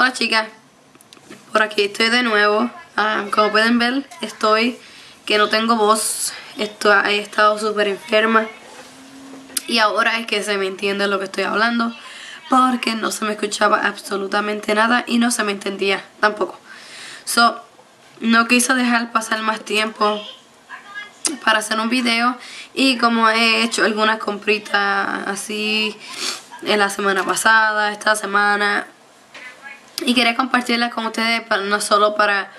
Hola chicas, por aquí estoy de nuevo. Ah, como pueden ver, estoy que no tengo voz. Esto, he estado súper enferma. Y ahora es que se me entiende lo que estoy hablando. Porque no se me escuchaba absolutamente nada y no se me entendía tampoco. So, no quise dejar pasar más tiempo para hacer un video. Y como he hecho algunas compritas así en la semana pasada, esta semana y quería compartirlas con ustedes no solo para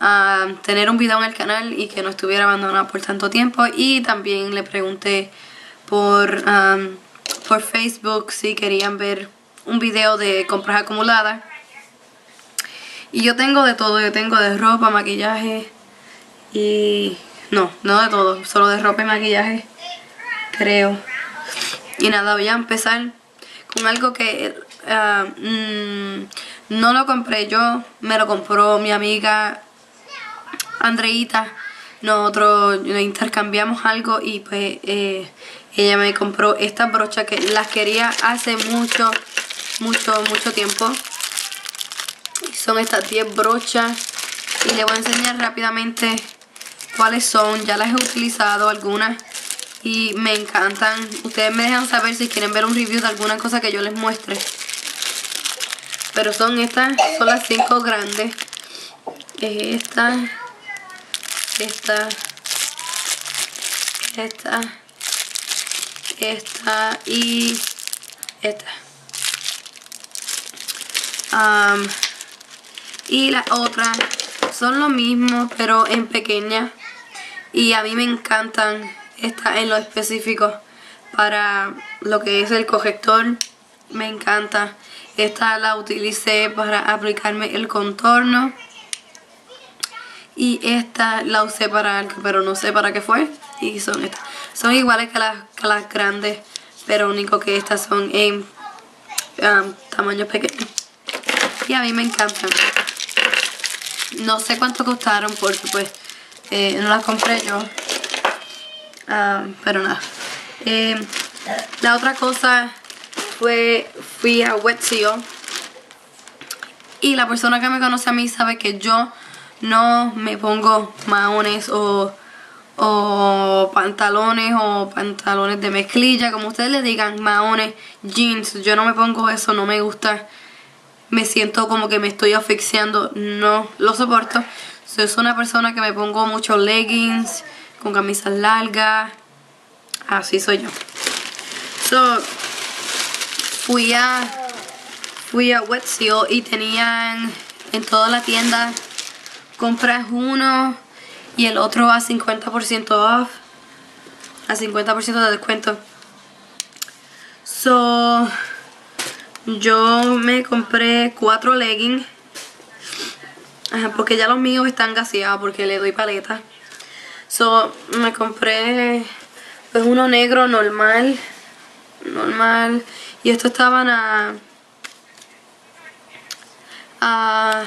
ah, tener un video en el canal y que no estuviera abandonado por tanto tiempo. Y también le pregunté por, por Facebook si querían ver un video de compras acumuladas. Y yo tengo de todo, yo tengo de ropa, maquillaje y... no, no de todo, solo de ropa y maquillaje creo. Y nada, voy a empezar con algo que ah, mm, no lo compré yo, me lo compró mi amiga Andreita. Nosotros intercambiamos algo y pues eh, ella me compró estas brochas que las quería hace mucho, mucho, mucho tiempo. Son estas 10 brochas y les voy a enseñar rápidamente cuáles son. Ya las he utilizado algunas y me encantan. Ustedes me dejan saber si quieren ver un review de alguna cosa que yo les muestre. Pero son estas, son las cinco grandes. esta, esta, esta, esta y esta. y la otra son lo mismo pero en pequeña y a mí me encantan esta en lo específico para lo que es el corrector me encanta esta la utilicé para aplicarme el contorno. Y esta la usé para algo, pero no sé para qué fue. Y son estas. Son iguales que las, las grandes, pero único que estas son en um, tamaños pequeños. Y a mí me encantan. No sé cuánto costaron porque pues eh, no las compré yo. Um, pero nada. Eh, la otra cosa fue, fui a Wet y la persona que me conoce a mí sabe que yo no me pongo maones o, o pantalones o pantalones de mezclilla, como ustedes le digan, maones, jeans, yo no me pongo eso, no me gusta, me siento como que me estoy asfixiando, no lo soporto. Soy una persona que me pongo muchos leggings, con camisas largas, así soy yo. So, fui a fui a Wetzel y tenían en toda la tienda compras uno y el otro a 50% off a 50% de descuento. So yo me compré cuatro leggings porque ya los míos están gaseados porque le doy paleta so me compré pues uno negro normal normal y estos estaban a... A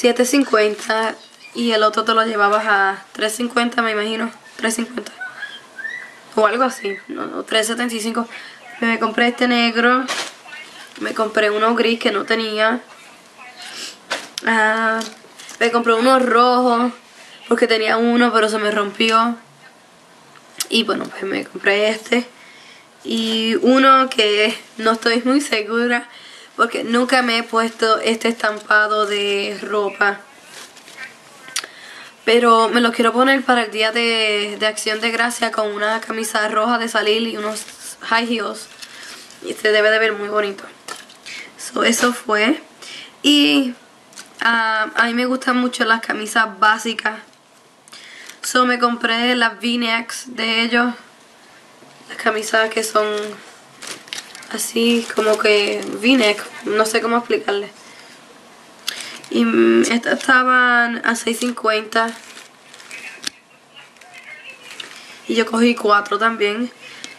7.50 y el otro te lo llevabas a 3.50 me imagino, 3.50 o algo así, no, no 3.75 me compré este negro me compré uno gris que no tenía ah, me compré uno rojo porque tenía uno pero se me rompió. Y bueno pues me compré este. Y uno que no estoy muy segura porque nunca me he puesto este estampado de ropa. Pero me lo quiero poner para el día de, acción de gracia con una camisa roja de salir y unos high heels. Y se debe de ver muy bonito. Eso fue. Y ah, a mí me gustan mucho las camisas básicas so me compré las v-necks de ellos las camisas que son así como que v-neck, no sé cómo explicarle. Y mm, estas estaban a 6.50 y yo cogí cuatro también.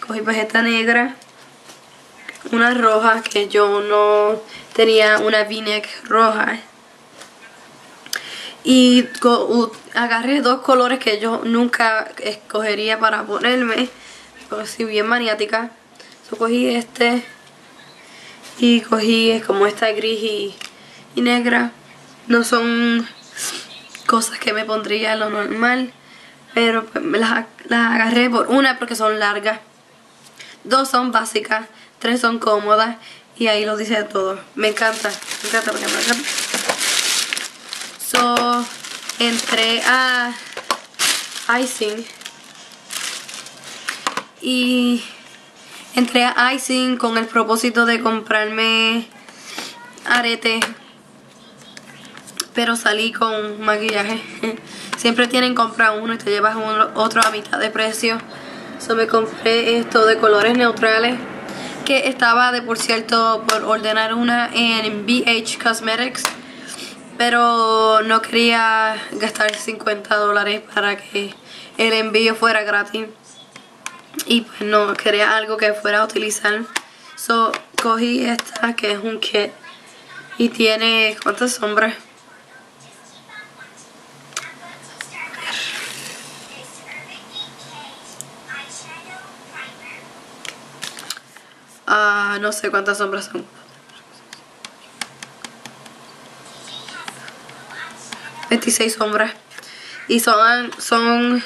Cogí esta negra, una roja que yo no tenía una v-neck roja. Y agarré dos colores que yo nunca escogería para ponerme así bien maniática. Yo cogí este Y cogí como esta gris y, negra. No son cosas que me pondría lo normal. Pero pues, las, las agarré por una porque son largas. Dos son básicas. Tres son cómodas. Y ahí lo dice todo. Me encanta. Me encanta porque me encanta. Entré a icing. Y entré a icing con el propósito de comprarme arete. Pero salí con maquillaje. Siempre tienen compra uno y te llevas otro a mitad de precio. So me compré esto de colores neutrales. Que estaba de por cierto por ordenar una en BH Cosmetics pero no quería gastar 50 dólares para que el envío fuera gratis. Y pues no quería algo que fuera a utilizar. So cogí esta que es un kit y tiene cuántas sombras Ah, no sé cuántas sombras son 26 sombras. Y son, son,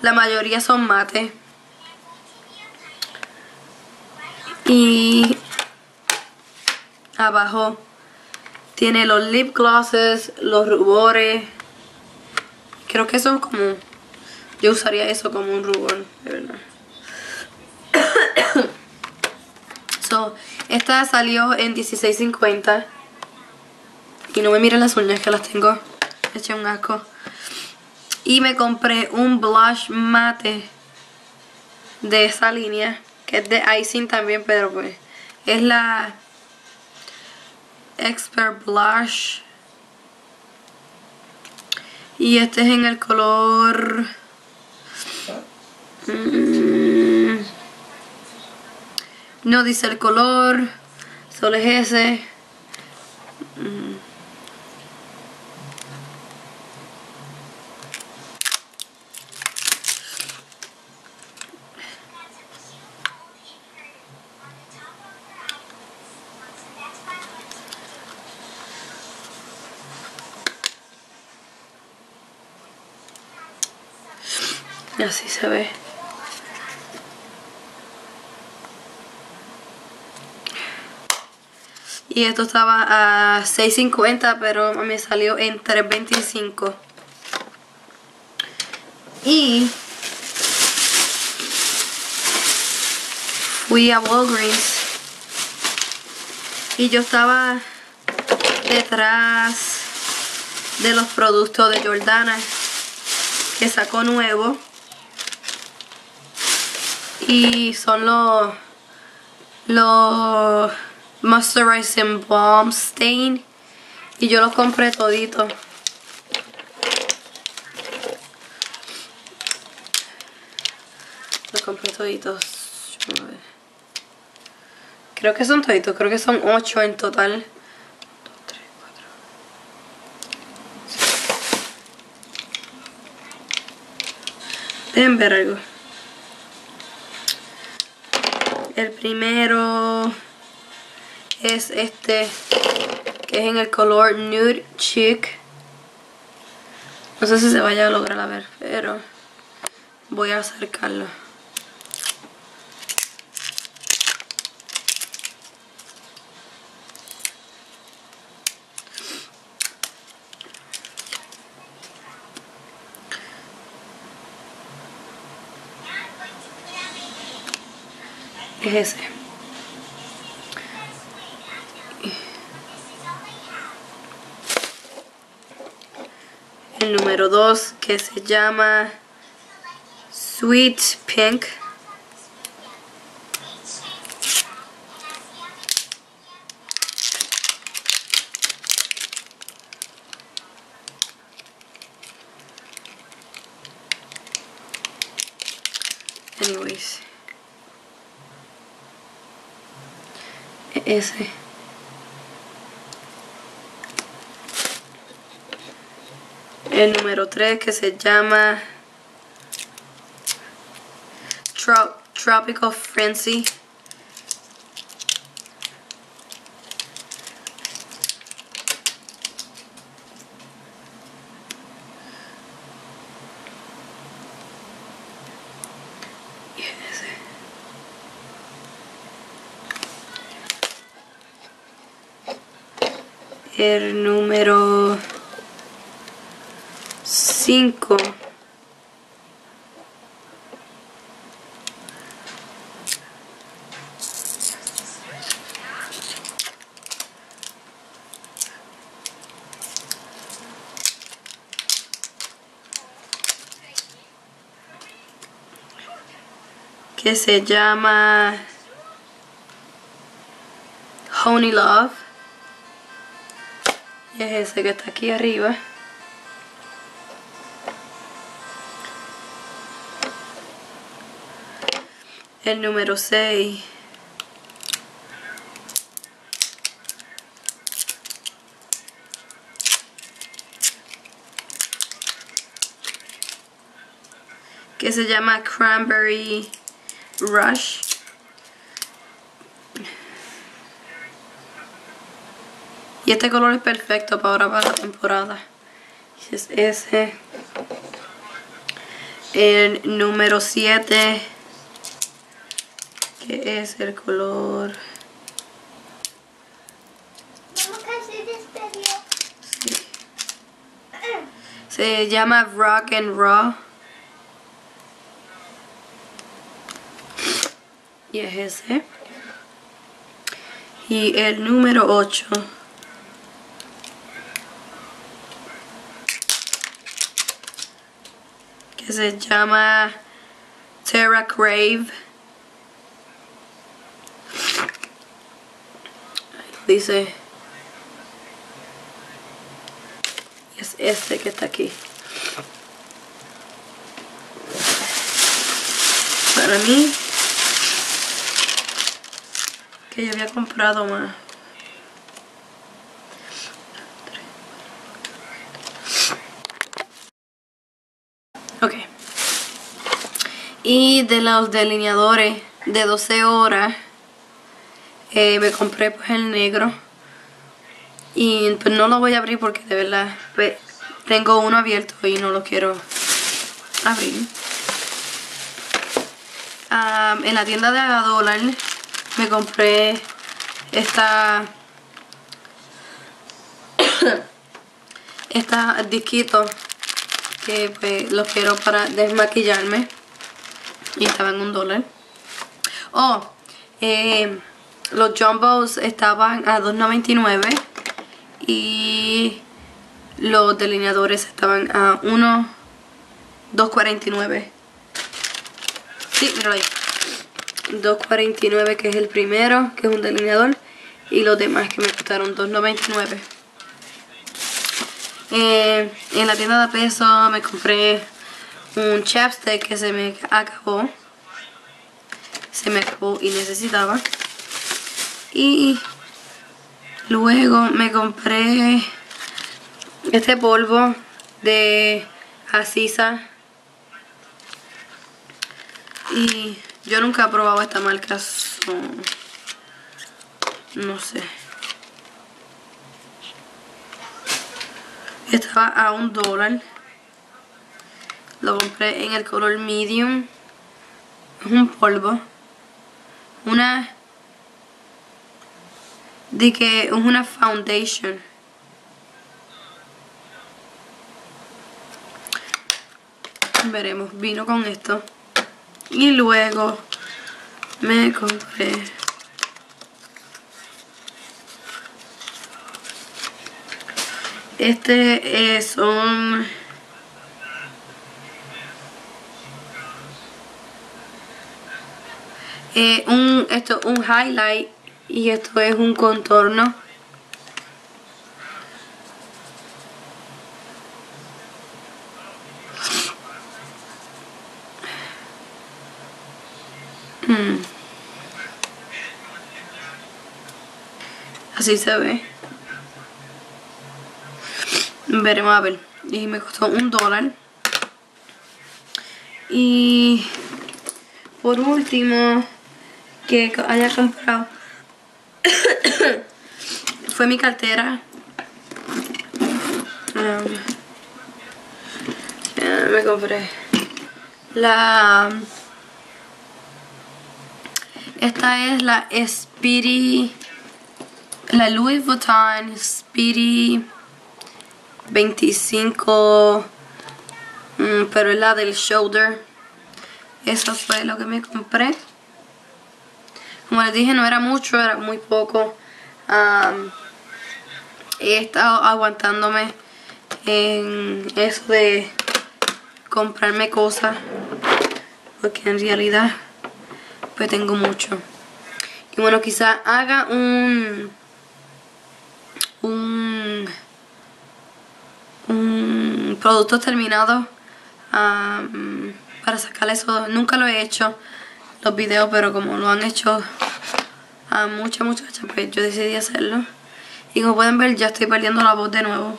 la mayoría son mate. Y abajo tiene los lip glosses, los rubores. Creo que son como, yo usaría eso como un rubor, de verdad. so, esta salió en 16.50 y no me miren las uñas que las tengo hecho un asco. Y me compré un blush mate de esa línea. Que es de icing también, pero pues es la Expert Blush. Y este es en el color... Mm, no dice el color, solo es ese. Así se ve. Y esto estaba a 6.50 pero me salió en 3.25. Y fui a Walgreens y yo estaba detrás de los productos de Jordana que sacó nuevo y son los los moisturizing balm stain. Y yo los compré todito. Los compré toditos creo que son toditos creo que son 8 en total. Deben ver algo. El primero es este, que es en el color Nude Chic. No sé si se vaya a lograr a ver, pero voy a acercarlo. Es ese. El número 2 que se llama Sweet Pink. Anyways. ese. El número 3 que se llama Tropical Frenzy. El número 5. que se llama Honey Love. Es ese que está aquí arriba. El número 6. que se llama Cranberry Rush. Y este color es perfecto para ahora para la temporada. Es ese. El número 7. Que es el color. Se llama Rock and Raw. Y es ese. Y el número 8. Se llama Terra Crave. Dice. Es este que está aquí. Para mí que yo había comprado más. Ok. Y de los delineadores de 12 horas, eh, me compré pues el negro. Y pues no lo voy a abrir porque de verdad pues, tengo uno abierto y no lo quiero abrir. Ah, en la tienda de Dólar me compré esta esta disquito pues lo quiero para desmaquillarme y estaba en un dólar oh eh, los jumbos estaban a $2.99 y los delineadores estaban a 1 2.49 sí, mira ahí 2.49 que es el primero, que es un delineador. Y los demás que me costaron 2.99. Eh, en la tienda de peso me compré un chapstick que se me acabó. Se me acabó y necesitaba. Y luego me compré este polvo de Asisa. Y yo nunca he probado esta marca. no sé. Estaba a un dólar. Lo compré en el color medium. Es un polvo. Una... De que es una foundation. Veremos. Vino con esto. Y luego me compré este es un eh, esto un highlight y esto es un contorno Hmm. Así se ve. Veremos a ver. Y me costó un dólar. Y por último, que haya comprado fue mi cartera. Um, me compré la Esta es la Speedy, la Louis Vuitton Speedy 25, mm, pero es la del shoulder. Eso fue lo que me compré. Como les dije, no era mucho, era muy poco. he estado aguantándome en eso de comprarme cosas. Porque en realidad, pues tengo mucho. Y bueno, quizá haga un... Un... Un producto terminado. para sacar eso. Nunca lo he hecho los videos, pero como lo han hecho a muchas muchachas, pues yo decidí hacerlo. Y como pueden ver, ya estoy perdiendo la voz de nuevo.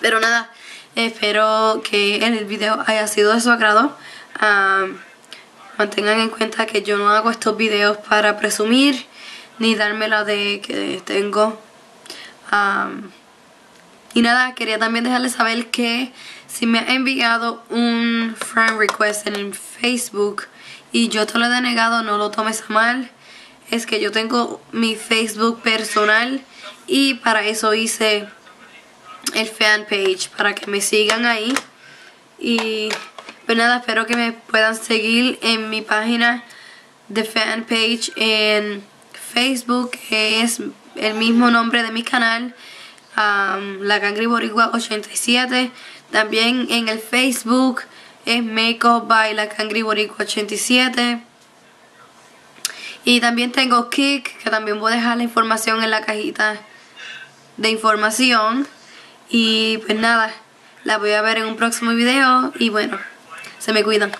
Pero nada, espero que el video haya sido de su agrado. mantengan en cuenta que yo no hago estos videos para presumir, ni darme la de que tengo. Y nada, quería también dejarles saber que si me ha enviado un friend request en Facebook y yo te lo he denegado, no lo tomes a mal. Es que yo tengo mi Facebook personal y para eso hice el fan page, para que me sigan ahí. Y pues nada, espero que me puedan seguir en mi página de fan page en Facebook, que es el mismo nombre de mi canal, La Cangri Boricua 87. También en el Facebook es Makeup by La Cangri Boricua 87. Y también tengo Kik, que también voy a dejar la información en la cajita de información. Y pues nada, la voy a ver en un próximo video. Y bueno, se me cuidan.